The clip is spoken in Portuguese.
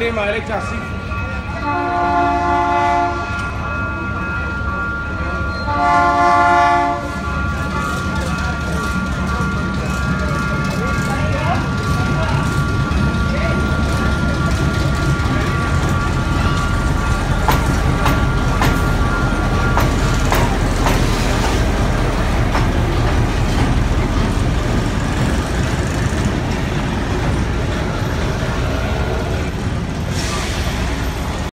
prima, ele é assim.